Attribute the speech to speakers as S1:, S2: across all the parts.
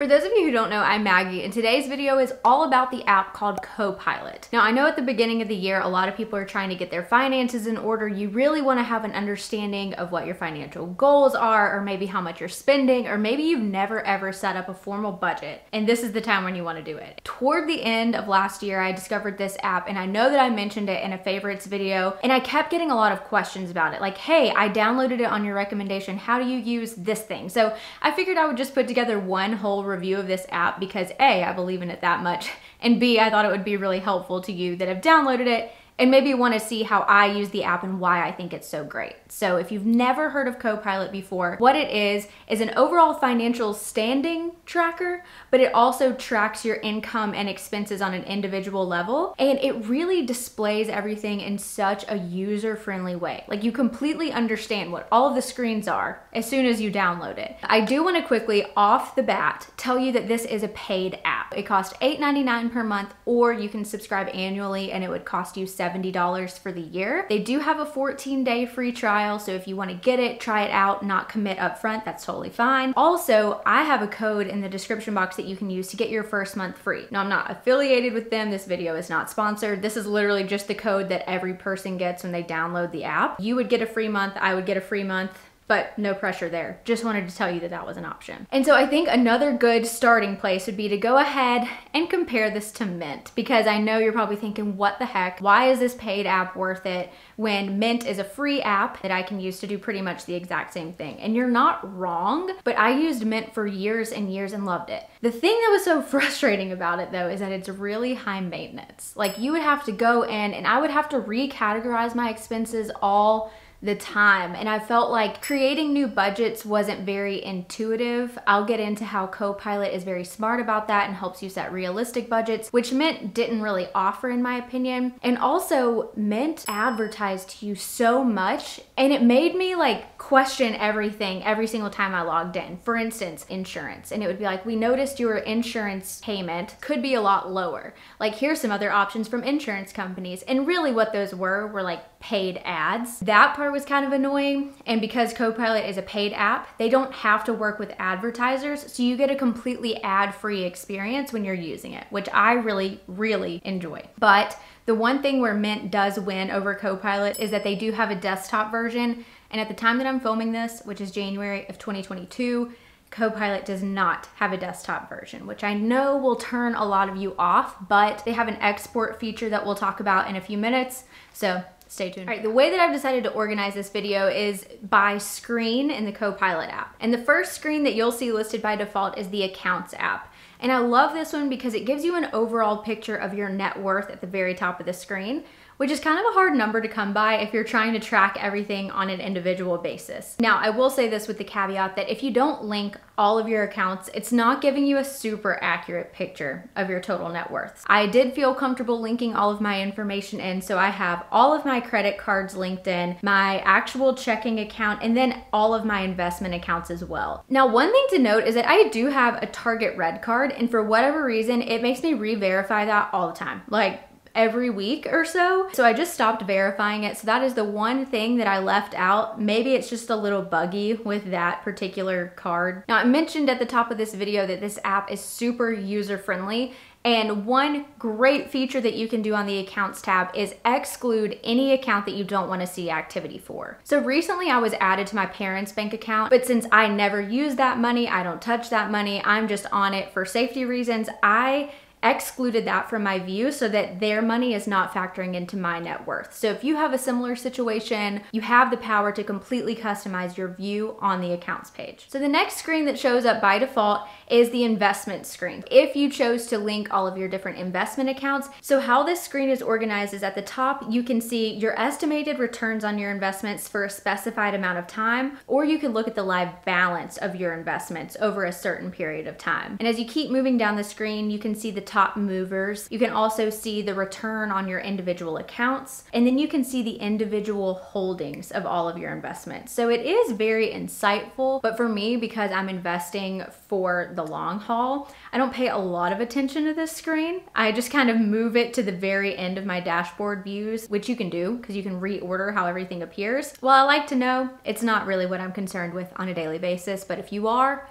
S1: For those of you who don't know, I'm Maggie, and today's video is all about the app called Copilot. Now, I know at the beginning of the year, a lot of people are trying to get their finances in order. You really want to have an understanding of what your financial goals are, or maybe how much you're spending, or maybe you've never ever set up a formal budget, and this is the time when you want to do it. Toward the end of last year, I discovered this app, and I know that I mentioned it in a favorites video, and I kept getting a lot of questions about it. Like, hey, I downloaded it on your recommendation. How do you use this thing? So I figured I would just put together one whole review of this app because A, I believe in it that much, and B, I thought it would be really helpful to you that have downloaded it and maybe you want to see how I use the app and why I think it's so great. So if you've never heard of Copilot before, what it is is an overall financial standing tracker, but it also tracks your income and expenses on an individual level. And it really displays everything in such a user-friendly way. Like you completely understand what all of the screens are as soon as you download it. I do want to quickly off the bat tell you that this is a paid app. It costs $8.99 per month or you can subscribe annually and it would cost you 7 $70 for the year. They do have a 14 day free trial, so if you wanna get it, try it out, not commit upfront, that's totally fine. Also, I have a code in the description box that you can use to get your first month free. Now, I'm not affiliated with them. This video is not sponsored. This is literally just the code that every person gets when they download the app. You would get a free month, I would get a free month but no pressure there. Just wanted to tell you that that was an option. And so I think another good starting place would be to go ahead and compare this to Mint because I know you're probably thinking, what the heck? Why is this paid app worth it when Mint is a free app that I can use to do pretty much the exact same thing? And you're not wrong, but I used Mint for years and years and loved it. The thing that was so frustrating about it though is that it's really high maintenance. Like you would have to go in and I would have to recategorize my expenses all the time. And I felt like creating new budgets wasn't very intuitive. I'll get into how Copilot is very smart about that and helps you set realistic budgets, which Mint didn't really offer in my opinion. And also Mint advertised to you so much and it made me like question everything every single time I logged in. For instance, insurance. And it would be like, we noticed your insurance payment could be a lot lower. Like here's some other options from insurance companies. And really what those were were like paid ads. That part was kind of annoying. And because Copilot is a paid app, they don't have to work with advertisers. So you get a completely ad-free experience when you're using it, which I really, really enjoy. But the one thing where Mint does win over Copilot is that they do have a desktop version. And at the time that I'm filming this, which is January of 2022, Copilot does not have a desktop version, which I know will turn a lot of you off, but they have an export feature that we'll talk about in a few minutes. So stay tuned. All right, the way that I've decided to organize this video is by screen in the Copilot app. And the first screen that you'll see listed by default is the Accounts app. And I love this one because it gives you an overall picture of your net worth at the very top of the screen, which is kind of a hard number to come by if you're trying to track everything on an individual basis. Now, I will say this with the caveat that if you don't link all of your accounts, it's not giving you a super accurate picture of your total net worth. I did feel comfortable linking all of my information in, so I have all of my credit cards linked in, my actual checking account, and then all of my investment accounts as well. Now, one thing to note is that I do have a Target Red card, and for whatever reason, it makes me re-verify that all the time. Like, every week or so. So I just stopped verifying it. So that is the one thing that I left out. Maybe it's just a little buggy with that particular card. Now I mentioned at the top of this video that this app is super user friendly and one great feature that you can do on the accounts tab is exclude any account that you don't want to see activity for. So recently I was added to my parents' bank account, but since I never use that money, I don't touch that money, I'm just on it for safety reasons, I excluded that from my view so that their money is not factoring into my net worth. So if you have a similar situation, you have the power to completely customize your view on the accounts page. So the next screen that shows up by default is the investment screen. If you chose to link all of your different investment accounts, so how this screen is organized is at the top, you can see your estimated returns on your investments for a specified amount of time, or you can look at the live balance of your investments over a certain period of time. And as you keep moving down the screen, you can see the top movers. You can also see the return on your individual accounts, and then you can see the individual holdings of all of your investments. So it is very insightful, but for me, because I'm investing for the long haul, I don't pay a lot of attention to this screen. I just kind of move it to the very end of my dashboard views, which you can do because you can reorder how everything appears. Well, I like to know it's not really what I'm concerned with on a daily basis, but if you are,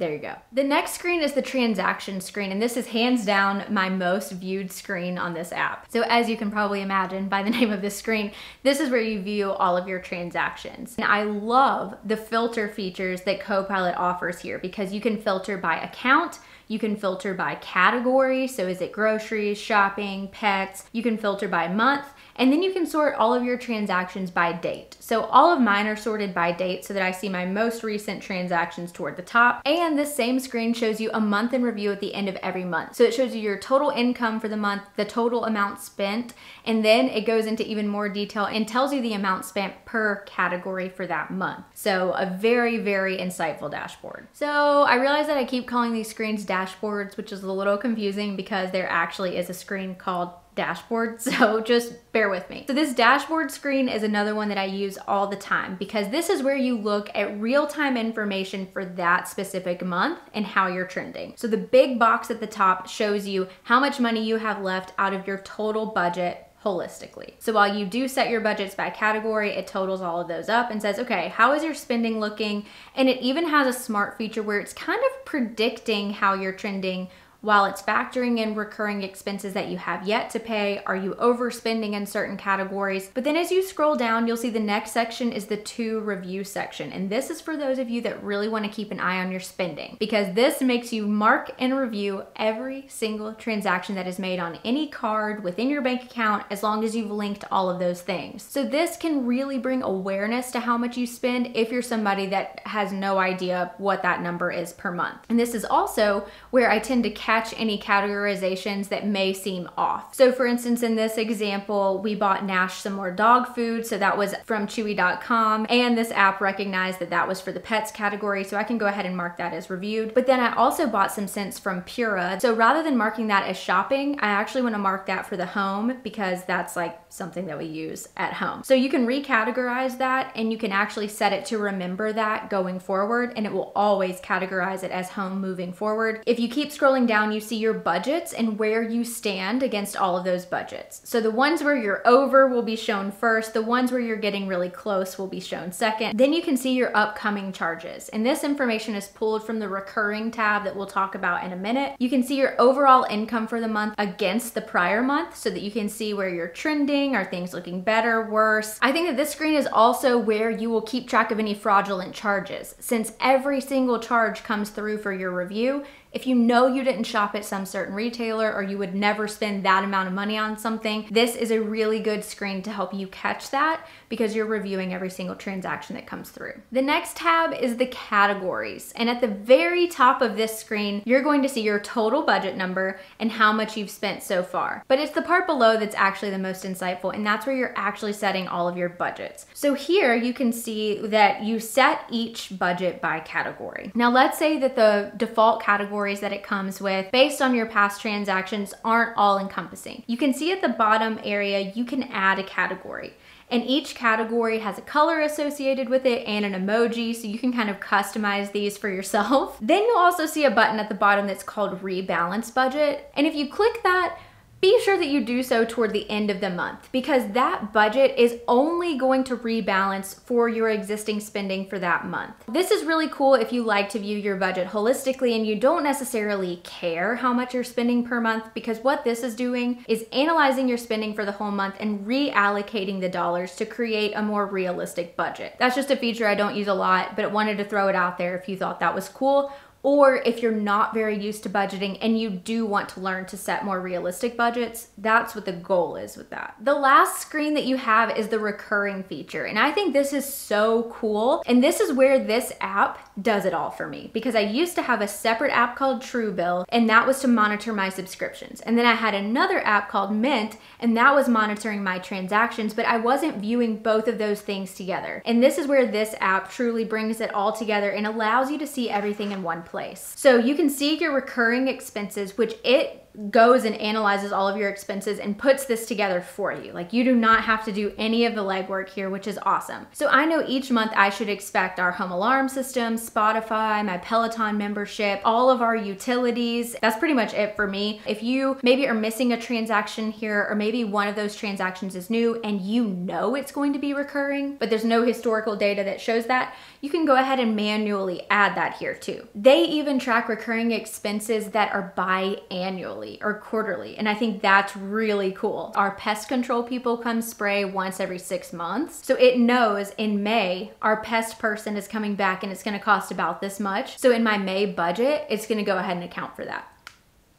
S1: There you go. The next screen is the transaction screen, and this is hands down my most viewed screen on this app. So as you can probably imagine by the name of this screen, this is where you view all of your transactions. And I love the filter features that Copilot offers here because you can filter by account, you can filter by category. So is it groceries, shopping, pets? You can filter by month. And then you can sort all of your transactions by date. So all of mine are sorted by date so that I see my most recent transactions toward the top. And this same screen shows you a month in review at the end of every month. So it shows you your total income for the month, the total amount spent, and then it goes into even more detail and tells you the amount spent per category for that month. So a very, very insightful dashboard. So I realize that I keep calling these screens dashboards, which is a little confusing because there actually is a screen called dashboard, so just bear with me. So this dashboard screen is another one that I use all the time because this is where you look at real-time information for that specific month and how you're trending. So the big box at the top shows you how much money you have left out of your total budget holistically. So while you do set your budgets by category, it totals all of those up and says, okay, how is your spending looking? And it even has a smart feature where it's kind of predicting how you're trending while it's factoring in recurring expenses that you have yet to pay, are you overspending in certain categories? But then as you scroll down, you'll see the next section is the to review section. And this is for those of you that really want to keep an eye on your spending because this makes you mark and review every single transaction that is made on any card within your bank account as long as you've linked all of those things. So this can really bring awareness to how much you spend if you're somebody that has no idea what that number is per month. And this is also where I tend to catch any categorizations that may seem off. So for instance, in this example, we bought Nash some more dog food. So that was from chewy.com and this app recognized that that was for the pets category. So I can go ahead and mark that as reviewed. But then I also bought some scents from Pura. So rather than marking that as shopping, I actually want to mark that for the home because that's like something that we use at home. So you can recategorize that and you can actually set it to remember that going forward and it will always categorize it as home moving forward. If you keep scrolling down down, you see your budgets and where you stand against all of those budgets. So the ones where you're over will be shown first, the ones where you're getting really close will be shown second. Then you can see your upcoming charges. And this information is pulled from the recurring tab that we'll talk about in a minute. You can see your overall income for the month against the prior month so that you can see where you're trending, are things looking better, worse. I think that this screen is also where you will keep track of any fraudulent charges. Since every single charge comes through for your review, if you know you didn't shop at some certain retailer or you would never spend that amount of money on something, this is a really good screen to help you catch that because you're reviewing every single transaction that comes through. The next tab is the categories. And at the very top of this screen, you're going to see your total budget number and how much you've spent so far. But it's the part below that's actually the most insightful and that's where you're actually setting all of your budgets. So here you can see that you set each budget by category. Now let's say that the default categories that it comes with based on your past transactions aren't all encompassing. You can see at the bottom area, you can add a category and each category has a color associated with it and an emoji so you can kind of customize these for yourself. Then you'll also see a button at the bottom that's called rebalance budget and if you click that be sure that you do so toward the end of the month because that budget is only going to rebalance for your existing spending for that month. This is really cool if you like to view your budget holistically and you don't necessarily care how much you're spending per month because what this is doing is analyzing your spending for the whole month and reallocating the dollars to create a more realistic budget. That's just a feature I don't use a lot, but wanted to throw it out there if you thought that was cool or if you're not very used to budgeting and you do want to learn to set more realistic budgets, that's what the goal is with that. The last screen that you have is the recurring feature. And I think this is so cool. And this is where this app does it all for me because I used to have a separate app called Truebill and that was to monitor my subscriptions. And then I had another app called Mint and that was monitoring my transactions, but I wasn't viewing both of those things together. And this is where this app truly brings it all together and allows you to see everything in one place. So you can see your recurring expenses, which it goes and analyzes all of your expenses and puts this together for you. Like you do not have to do any of the legwork here, which is awesome. So I know each month I should expect our home alarm system, Spotify, my Peloton membership, all of our utilities. That's pretty much it for me. If you maybe are missing a transaction here or maybe one of those transactions is new and you know it's going to be recurring, but there's no historical data that shows that, you can go ahead and manually add that here too. They even track recurring expenses that are biannually or quarterly. And I think that's really cool. Our pest control people come spray once every six months. So it knows in May, our pest person is coming back and it's gonna cost about this much. So in my May budget, it's gonna go ahead and account for that.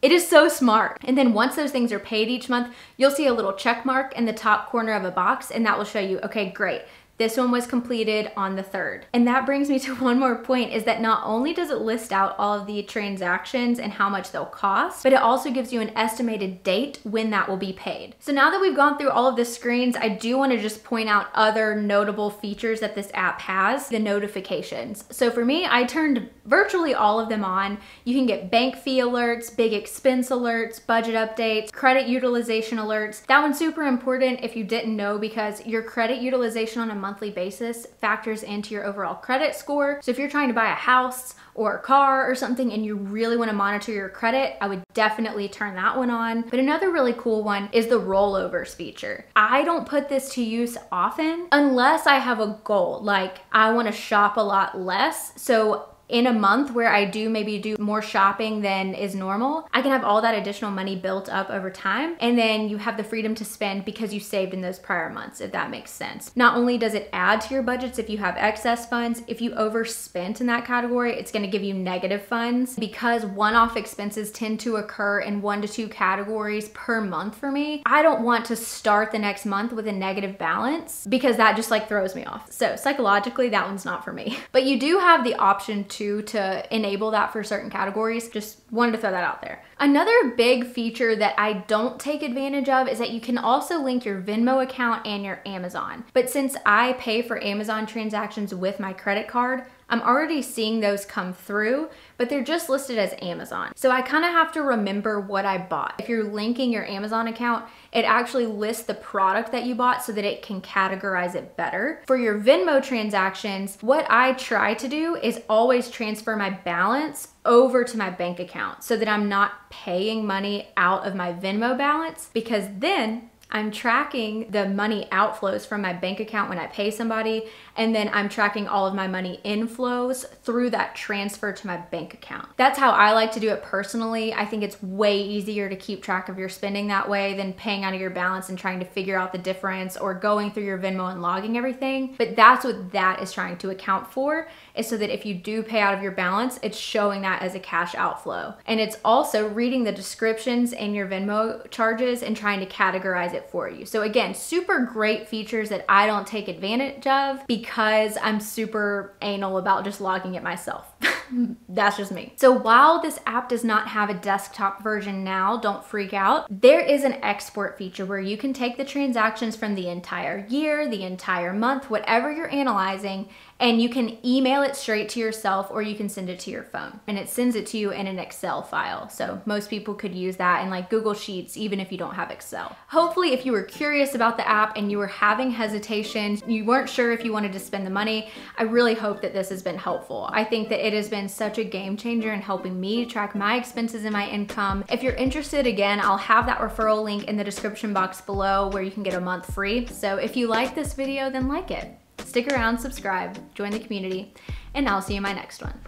S1: It is so smart. And then once those things are paid each month, you'll see a little check mark in the top corner of a box and that will show you, okay, great. This one was completed on the 3rd. And that brings me to one more point is that not only does it list out all of the transactions and how much they'll cost, but it also gives you an estimated date when that will be paid. So now that we've gone through all of the screens, I do wanna just point out other notable features that this app has, the notifications. So for me, I turned virtually all of them on. You can get bank fee alerts, big expense alerts, budget updates, credit utilization alerts. That one's super important if you didn't know because your credit utilization on a monthly basis factors into your overall credit score. So if you're trying to buy a house or a car or something and you really want to monitor your credit, I would definitely turn that one on. But another really cool one is the rollovers feature. I don't put this to use often unless I have a goal, like I want to shop a lot less. So in a month where I do maybe do more shopping than is normal, I can have all that additional money built up over time. And then you have the freedom to spend because you saved in those prior months, if that makes sense. Not only does it add to your budgets if you have excess funds, if you overspent in that category, it's gonna give you negative funds because one-off expenses tend to occur in one to two categories per month for me. I don't want to start the next month with a negative balance because that just like throws me off. So psychologically, that one's not for me. But you do have the option to to enable that for certain categories. Just wanted to throw that out there. Another big feature that I don't take advantage of is that you can also link your Venmo account and your Amazon. But since I pay for Amazon transactions with my credit card, I'm already seeing those come through, but they're just listed as Amazon. So I kind of have to remember what I bought. If you're linking your Amazon account, it actually lists the product that you bought so that it can categorize it better. For your Venmo transactions, what I try to do is always transfer my balance over to my bank account so that I'm not paying money out of my Venmo balance because then I'm tracking the money outflows from my bank account when I pay somebody, and then I'm tracking all of my money inflows through that transfer to my bank account. That's how I like to do it personally. I think it's way easier to keep track of your spending that way than paying out of your balance and trying to figure out the difference or going through your Venmo and logging everything. But that's what that is trying to account for is so that if you do pay out of your balance, it's showing that as a cash outflow. And it's also reading the descriptions in your Venmo charges and trying to categorize it for you. So again, super great features that I don't take advantage of because I'm super anal about just logging it myself. That's just me. So while this app does not have a desktop version now, don't freak out. There is an export feature where you can take the transactions from the entire year, the entire month, whatever you're analyzing, and you can email it straight to yourself or you can send it to your phone and it sends it to you in an Excel file. So most people could use that in like Google Sheets even if you don't have Excel. Hopefully if you were curious about the app and you were having hesitation, you weren't sure if you wanted to spend the money, I really hope that this has been helpful. I think that it has been such a game changer in helping me track my expenses and my income. If you're interested, again, I'll have that referral link in the description box below where you can get a month free. So if you like this video, then like it. Stick around, subscribe, join the community, and I'll see you in my next one.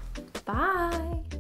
S1: Bye.